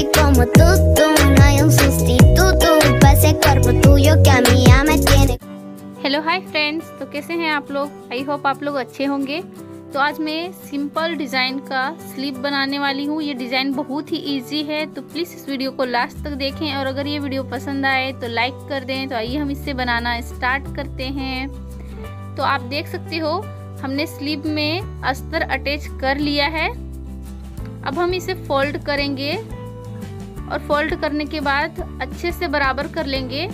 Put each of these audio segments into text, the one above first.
así como tú, tú. No hay un sustituto para ese cuerpo tuyo que a mí ya me tiene. Hello hi friends तो कैसे हैं आप लोग? I hope आप लोग अच्छे होंगे। तो आज मैं सिंपल डिज़ाइन का स्लीप बनाने वाली हूँ। ये डिज़ाइन बहुत ही इजी है। तो प्लीज़ इस वीडियो को लास्ट तक देखें। और अगर ये वीडियो पसंद आए तो लाइक कर दें। तो आइए हम इससे बनाना स्टार्ट करते हैं। तो आप देख सकते हो हमने स्लीप में अस्तर अटैच कर लिया है। अब हम इसे फोल्ड करेंगे। और फोल्ड करने के बाद अच्छे से बराबर कर लेंगे।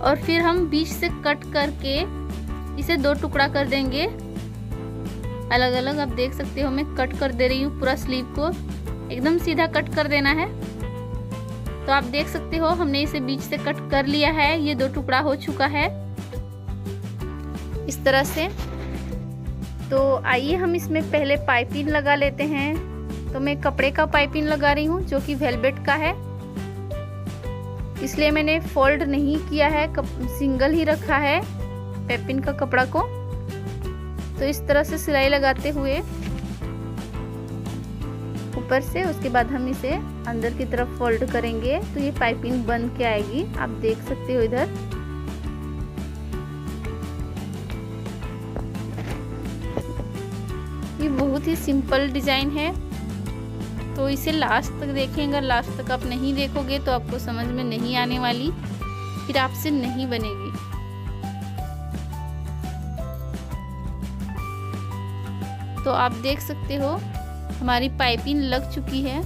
और फिर हम बीच से कट करके इसे दो टुकड़ा कर देंगे। अलग अलग आप देख सकते हो, मैं कट कर दे रही हूँ पूरा स्लीव को। एकदम सीधा कट कर देना है। तो आप देख सकते हो, हमने इसे बीच से कट कर लिया है, ये दो टुकड़ा हो चुका है। इस तरह से। तो आइए हम इसमें पहले पाइपिंग लगा लेते हैं। तो मैं कपड़े का पाइपिंग लगा रही हूँ जो कि वेलवेट का है। इसलिए मैंने फोल्ड नहीं किया है कप, सिंगल ही रखा है पेपिन का कपड़ा को। तो इस तरह से सिलाई लगाते हुए ऊपर से उसके बाद हम इसे अंदर की तरफ़ फोल्ड करेंगे तो ये पाइपिंग बन के आएगी। आप देख सकते हो इधर। ये बहुत ही सिंपल डिज़ाइन है। तो इसे लास्ट तक देखें। अगर लास्ट तक आप नहीं देखोगे तो आपको समझ में नहीं आने वाली, फिर आपसे नहीं बनेगी। तो आप देख सकते हो, हमारी पाइपिंग लग चुकी है।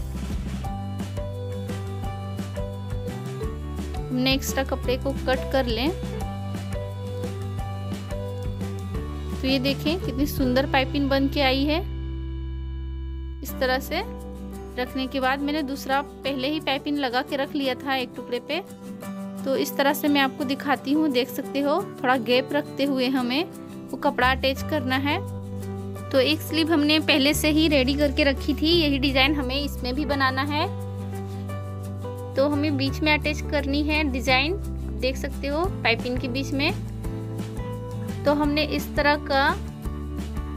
हमने एक्स्ट्रा कपड़े को कट कर लें। तो ये देखें, कितनी सुंदर पाइपिंग बन के आई है। इस तरह से रखने के बाद मैंने दूसरा पहले ही पाइपिंग लगा के रख लिया था एक टुकड़े पे। तो इस तरह से मैं आपको दिखाती हूँ, देख सकते हो, थोड़ा गैप रखते हुए हमें वो कपड़ा अटैच करना है। तो एक स्लीव हमने पहले से ही रेडी करके रखी थी, यही डिज़ाइन हमें इसमें भी बनाना है। तो हमें बीच में अटैच करनी है डिज़ाइन देख सकते हो पाइपिंग के बीच में। तो हमने इस तरह का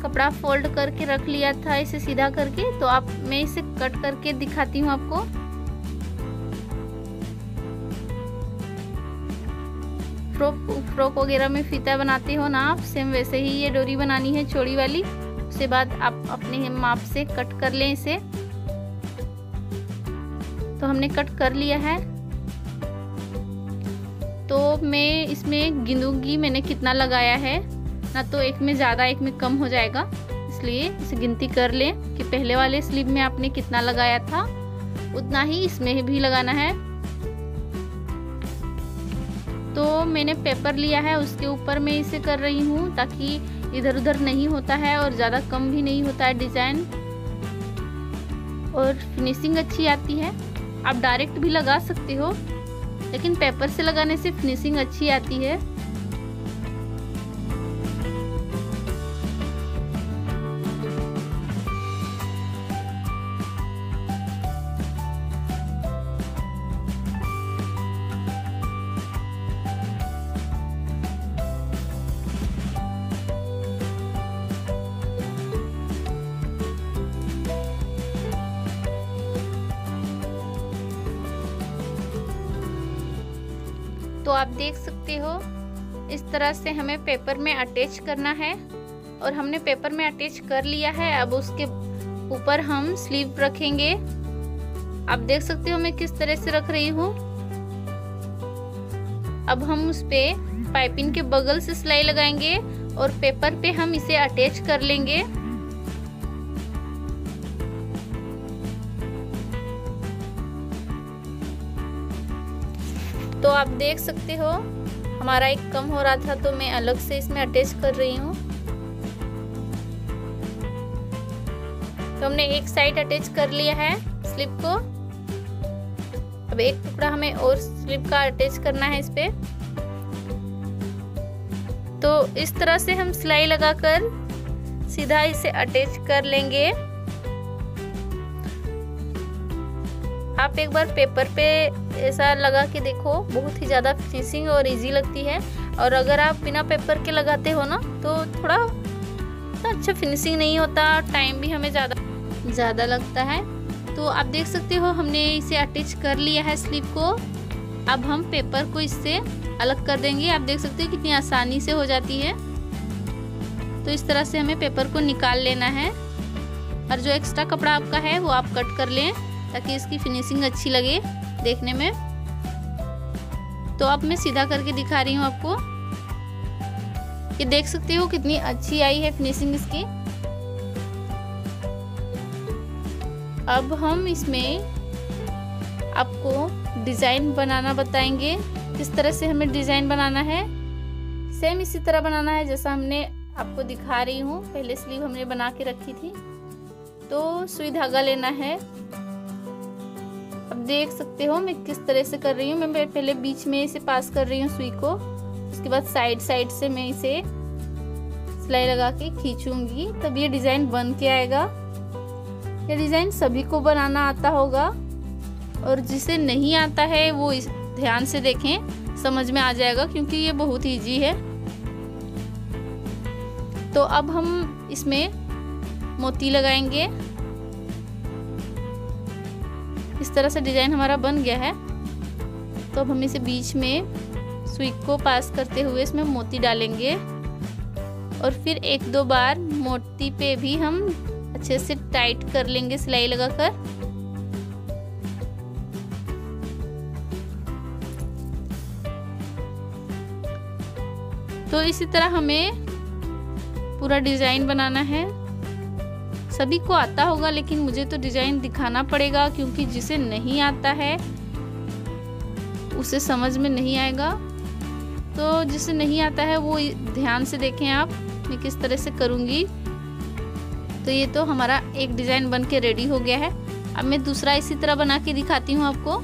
कपड़ा फोल्ड करके रख लिया था इसे सीधा करके तो आप, मैं इसे कट करके दिखाती हूँ आपको। फ्रॉक फ्रॉक वगैरह में फीता बनाते हो ना आप, सेम वैसे ही ये डोरी बनानी है चौड़ी वाली। उसके बाद आप अपने माप से कट कर लें इसे। तो हमने कट कर लिया है। तो मैं इसमें गिनूँगी मैंने कितना लगाया है? ना तो एक में ज़्यादा, एक में कम हो जाएगा। इसलिए इसे गिनती कर लें कि पहले वाले स्लीव में आपने कितना लगाया था। उतना ही इसमें भी लगाना है। तो मैंने पेपर लिया है, उसके ऊपर मैं इसे कर रही हूँ ताकि इधर उधर नहीं होता है और ज़्यादा कम भी नहीं होता है डिज़ाइन और फिनिशिंग अच्छी आती है। आप डायरेक्ट भी लगा सकते हो, लेकिन पेपर से लगाने से फिनिशिंग अच्छी आती है। आप देख सकते हो, इस तरह से हमें पेपर में अटैच करना है। और हमने पेपर में अटैच कर लिया है, अब उसके ऊपर हम स्लीव रखेंगे। आप देख सकते हो मैं किस तरह से रख रही हूँ। अब हम उस पे पाइपिंग के बगल से सिलाई लगाएँगे और पेपर पे हम इसे अटैच कर लेंगे। आप देख सकते हो, हमारा एक कम हो रहा था तो मैं अलग से इसमें अटैच कर रही हूँ। तो हमने एक साइड अटैच कर लिया है स्लिप को। अब एक टुकड़ा हमें और स्लिप का अटैच करना है इस पर तो इस तरह से हम सिलाई लगाकर सीधा इसे अटैच कर लेंगे। आप एक बार पेपर पे ऐसा लगा के देखो, बहुत ही ज़्यादा फिनिशिंग और इजी लगती है। और अगर आप बिना पेपर के लगाते हो ना तो थोड़ा तो अच्छा फिनिशिंग नहीं होता टाइम भी हमें ज़्यादा ज़्यादा लगता है। तो आप देख सकते हो, हमने इसे अटैच कर लिया है स्लीव को। अब हम पेपर को इससे अलग कर देंगे। आप देख सकते हो कितनी आसानी से हो जाती है। तो इस तरह से हमें पेपर को निकाल लेना है। और जो एक्स्ट्रा कपड़ा आपका है, वो आप कट कर लें। ताकि इसकी फिनिशिंग अच्छी लगे देखने में। तो अब मैं सीधा करके दिखा रही हूँ आपको ये देख सकते हो कितनी अच्छी आई है फिनिशिंग इसकी। अब हम इसमें आपको डिज़ाइन बनाना बताएँगे। किस तरह से हमें डिज़ाइन बनाना है? सेम इसी तरह बनाना है जैसा हमने आपको दिखा रही हूँ। पहले स्लीव हमने बना के रखी थी। तो सुई धागा लेना है। देख सकते हो मैं किस तरह से कर रही हूँ। मैं पहले बीच में इसे पास कर रही हूँ सुई को। उसके बाद साइड साइड से मैं इसे सिलाई लगा के खींचूँगी। तब ये डिज़ाइन बन के आएगा। ये डिज़ाइन सभी को बनाना आता होगा। और जिसे नहीं आता है, वो इस ध्यान से देखें। समझ में आ जाएगा क्योंकि ये बहुत ईजी है। तो अब हम इसमें मोती लगाएँगे। इस तरह से डिज़ाइन हमारा बन गया है। तो अब हम इसे बीच में सुई को पास करते हुए इसमें मोती डालेंगे। और फिर एक दो बार मोती पे भी हम अच्छे से टाइट कर लेंगे सिलाई लगाकर। तो इसी तरह हमें पूरा डिज़ाइन बनाना है। सभी को आता होगा, लेकिन मुझे तो डिज़ाइन दिखाना पड़ेगा क्योंकि जिसे नहीं आता है, उसे समझ में नहीं आएगा। तो जिसे नहीं आता है, वो ध्यान से देखें आप, मैं किस तरह से करूँगी। तो ये तो हमारा एक डिज़ाइन बन के रेडी हो गया है। अब मैं दूसरा इसी तरह बना के दिखाती हूँ आपको।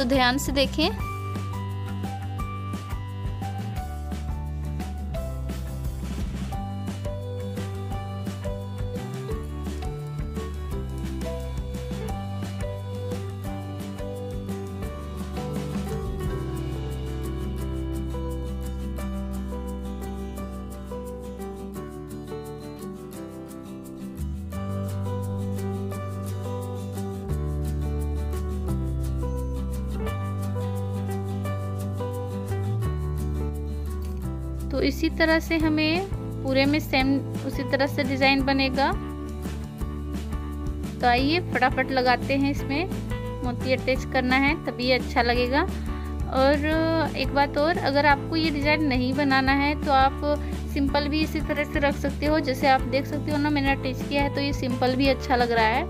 तो ध्यान से देखें। तो इसी तरह से हमें पूरे में सेम उसी तरह से डिज़ाइन बनेगा। तो आइए फटाफट लगाते हैं इसमें। मोती अटैच करना है, तभी अच्छा लगेगा। और एक बात और, अगर आपको ये डिज़ाइन नहीं बनाना है तो आप सिंपल भी इसी तरह से रख सकते हो। जैसे आप देख सकते हो ना, मैंने अटैच किया है तो ये सिंपल भी अच्छा लग रहा है।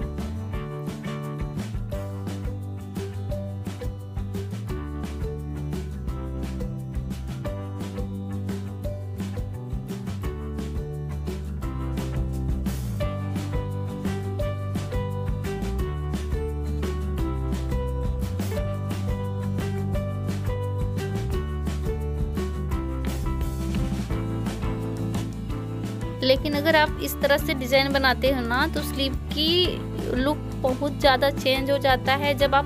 लेकिन अगर आप इस तरह से डिज़ाइन बनाते हो ना तो स्लीव की लुक बहुत ज़्यादा चेंज हो जाता है। जब आप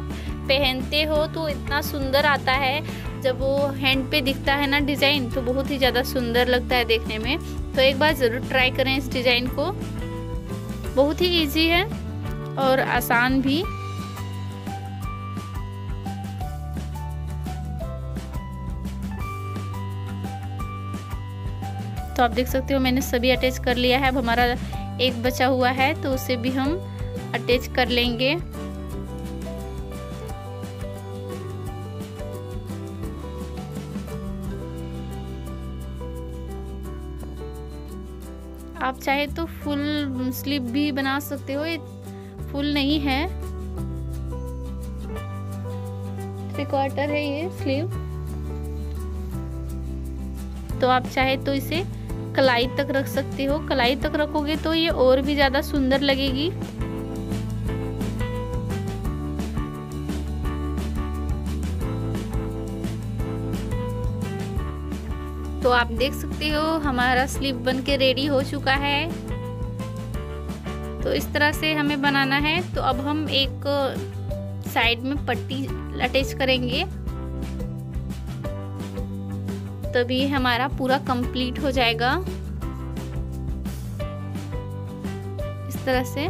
पहनते हो तो इतना सुंदर आता है। जब वो हैंड पे दिखता है ना डिज़ाइन तो बहुत ही ज़्यादा सुंदर लगता है देखने में। तो एक बार ज़रूर ट्राई करें इस डिज़ाइन को। बहुत ही ईजी है और आसान भी। तो आप देख सकते हो मैंने सभी अटैच कर लिया है। अब हमारा एक बचा हुआ है तो उसे भी हम अटैच कर लेंगे। आप चाहे तो फुल स्लीव भी बना सकते हो, ये फुल नहीं है। थ्री क्वार्टर है ये स्लीव तो आप चाहे तो इसे कलाई तक रख सकते हो। कलाई तक रखोगे तो ये और भी ज़्यादा सुंदर लगेगी। तो आप देख सकते हो, हमारा स्लीव बन के रेडी हो चुका है। तो इस तरह से हमें बनाना है। तो अब हम एक साइड में पट्टी अटैच करेंगे। तभी हमारा पूरा कंप्लीट हो जाएगा। इस तरह से।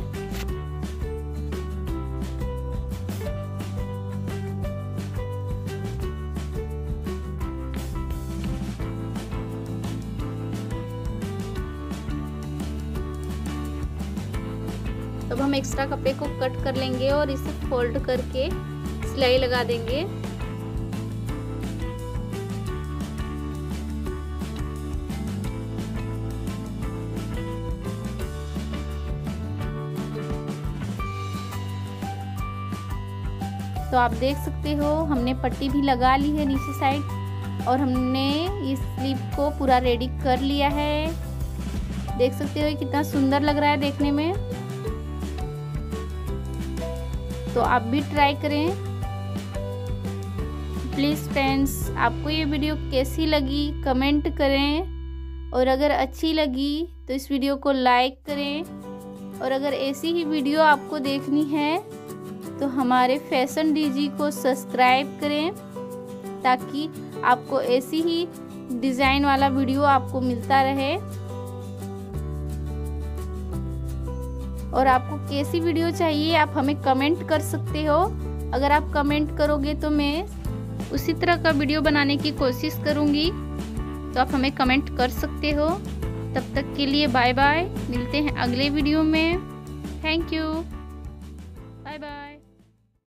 अब हम एक्स्ट्रा कपड़े को कट कर लेंगे और इसे फोल्ड करके सिलाई लगा देंगे। तो आप देख सकते हो, हमने पट्टी भी लगा ली है नीचे साइड और हमने इस स्लीव को पूरा रेडी कर लिया है। देख सकते हो कितना सुंदर लग रहा है देखने में। तो आप भी ट्राई करें। प्लीज़ फ्रेंड्स आपको ये वीडियो कैसी लगी? कमेंट करें। और अगर अच्छी लगी तो इस वीडियो को लाइक करें। और अगर ऐसी ही वीडियो आपको देखनी है तो हमारे फ़ैशन डीजी को सब्सक्राइब करें ताकि आपको ऐसी ही डिज़ाइन वाला वीडियो आपको मिलता रहे। और आपको कैसी वीडियो चाहिए, आप हमें कमेंट कर सकते हो। अगर आप कमेंट करोगे तो मैं उसी तरह का वीडियो बनाने की कोशिश करूँगी। तो आप हमें कमेंट कर सकते हो। तब तक के लिए बाय बाय मिलते हैं अगले वीडियो में। Thank you.